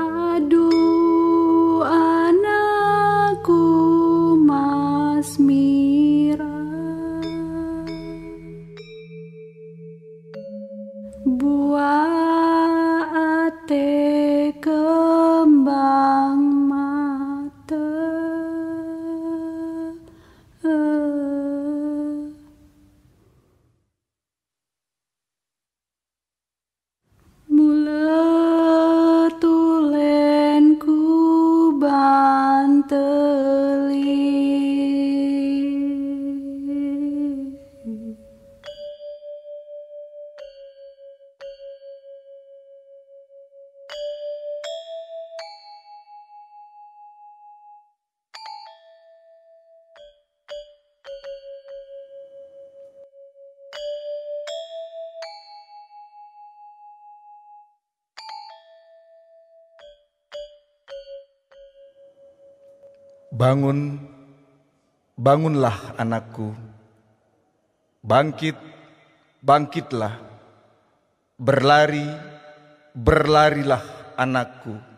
adoro. Bangun, bangunlah anakku. Bangkit, bangkitlah. Berlari, berlarilah anakku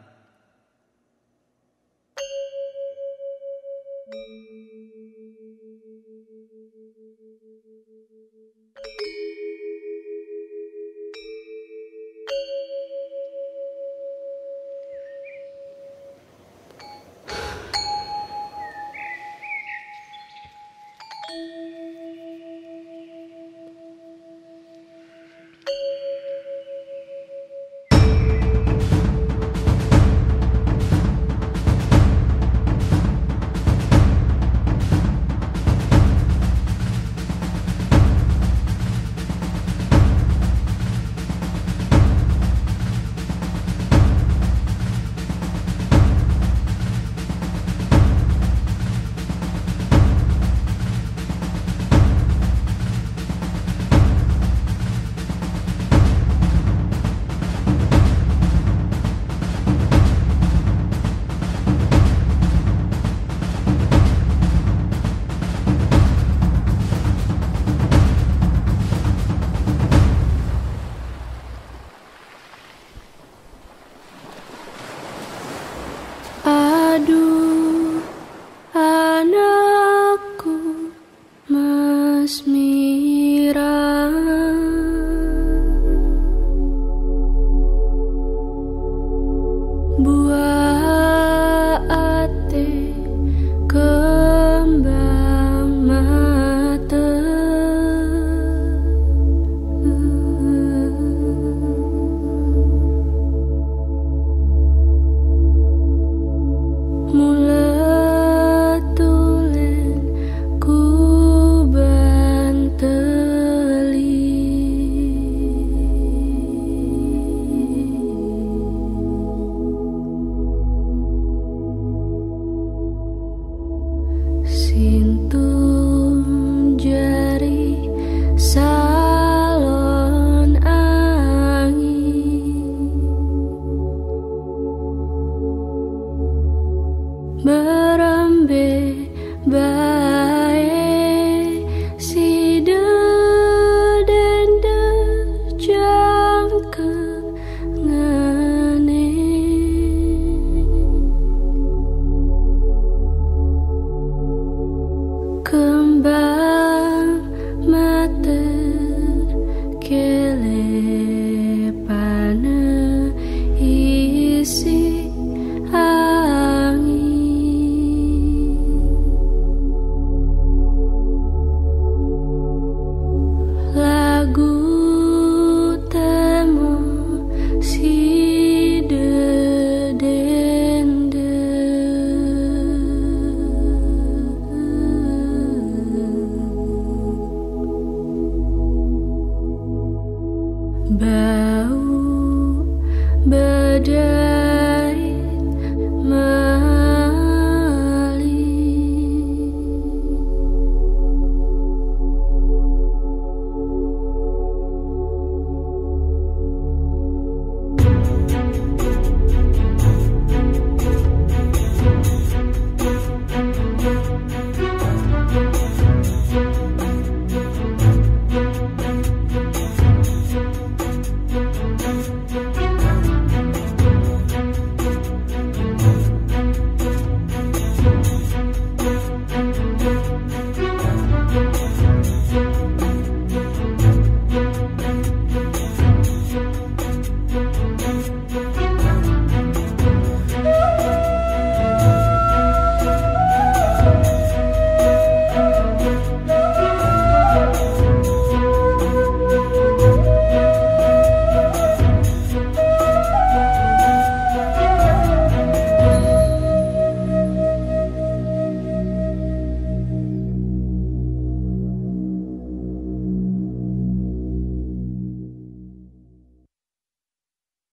그